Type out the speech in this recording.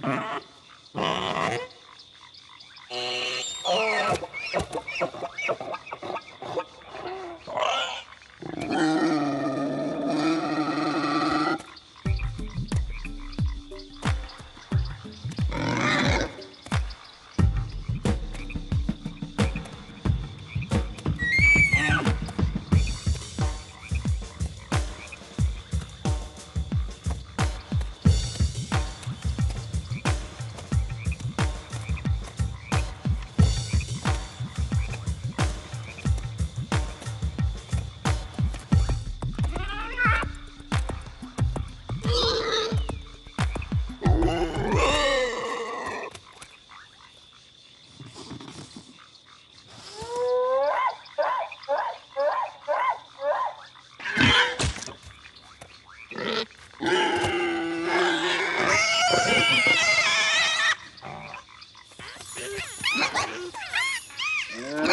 Mm. Yeah.